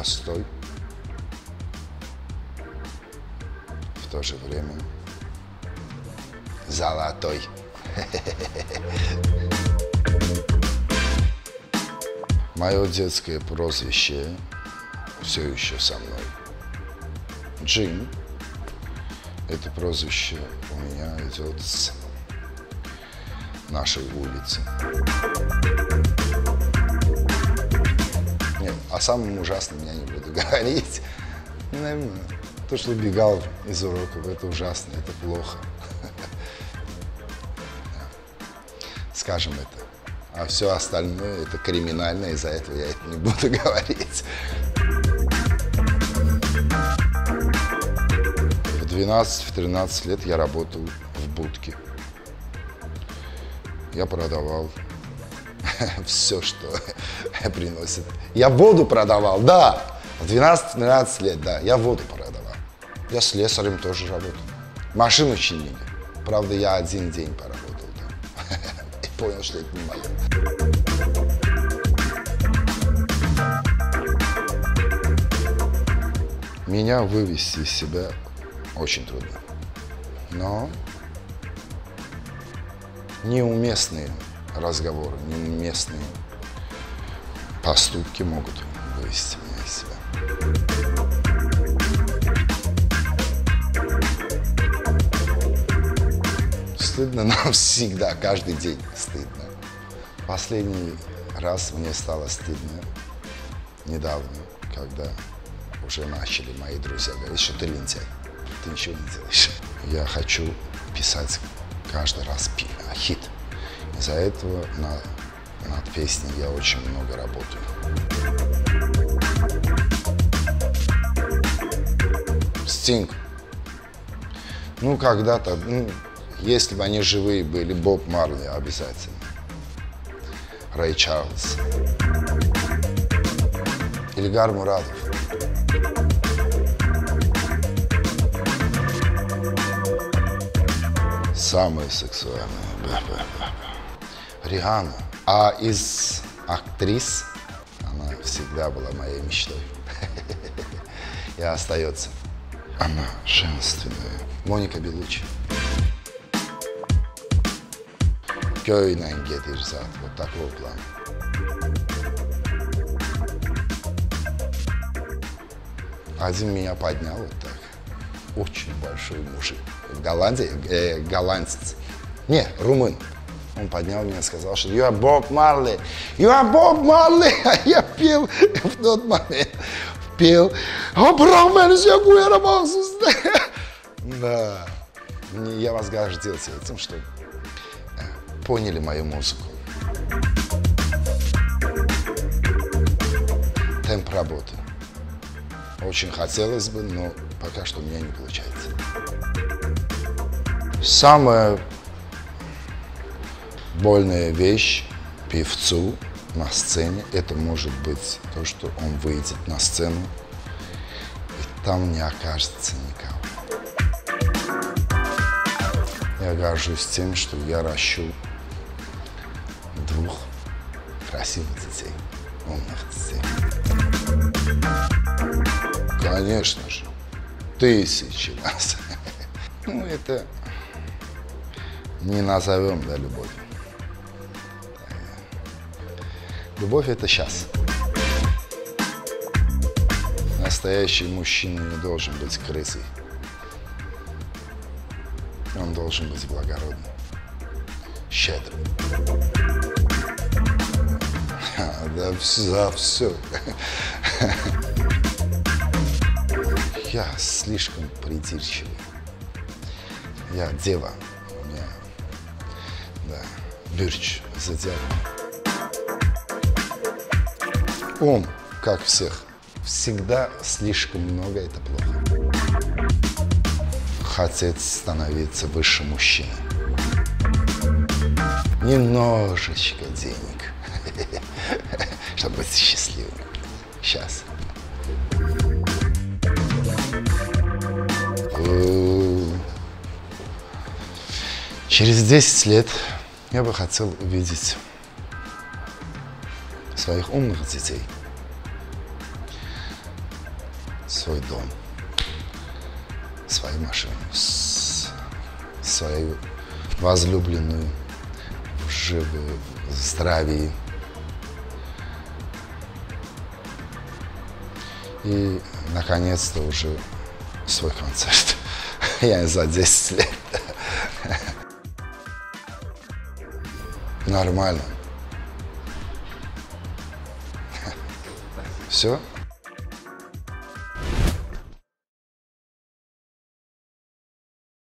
простой, в то же время золотой. Мое детское прозвище все еще со мной. Джим. Это прозвище у меня идет с нашей улицы. О самом ужасном я не буду говорить. Наверное, то, что убегал из уроков, это ужасно, это плохо. Скажем это. А все остальное это криминально, из-за этого я это не буду говорить. В 12-13 лет я работал в будке. Я продавал все, что приносит. Я воду продавал, да. В 12-13 лет, да, я воду продавал. Я слесарем тоже работал. Машину чинили. Правда, я один день поработал там. И понял, что это не мое. Меня вывести из себя очень трудно. Но неуместные разговоры, неуместные поступки могут вывести меня из себя. Стыдно нам всегда, каждый день стыдно. Последний раз мне стало стыдно недавно, когда уже начали мои друзья говорить, что ты лентяй, ты ничего не делаешь. Я хочу писать каждый раз хит. Из-за этого на, над песней я очень много работаю. Стинг. Ну, когда-то, ну, если бы они живые были, Боб Марли обязательно. Рэй Чарльз. Ильгар Мурадов. Самая сексуальная. Риhanna. А из актрис она всегда была моей мечтой. И остается. Она женственная. Моника Белучи. Getir zat. Вот такого плана. Один меня поднял вот так. Очень большой мужик. В Голландии, э, голландец. Не, румын. Он поднял меня и сказал, что you are Bob Marley. You are Bob Marley. А я пел в тот момент. Пел. А брал меня всякую ярамахсус. Да. Я вас гордился этим, что э, поняли мою музыку. Темп работы. Очень хотелось бы, но пока что у меня не получается. Самая больная вещь певцу на сцене, это может быть то, что он выйдет на сцену, и там не окажется никого. Я горжусь тем, что я ращу двух красивых детей, умных детей. Конечно же, тысячи раз. Ну, это не назовем, да, любовь. Любовь это сейчас. Настоящий мужчина не должен быть крысой. Он должен быть благородным, щедрым. Да за все. Я слишком придирчивый. Я дева. У меня, да, бирч, зодиак. Ум, как всех, всегда слишком много, это плохо. Хотеть становиться выше мужчины. Немножечко денег, чтобы быть счастливым. Сейчас. Через 10 лет я бы хотел увидеть своих умных детей. свой дом, свою машину, свою возлюбленную в живы- в здравии. И, наконец-то, уже свой концерт. Я за 10 лет. Нормально. Все?